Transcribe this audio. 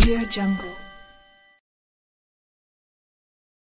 Audio Jungle.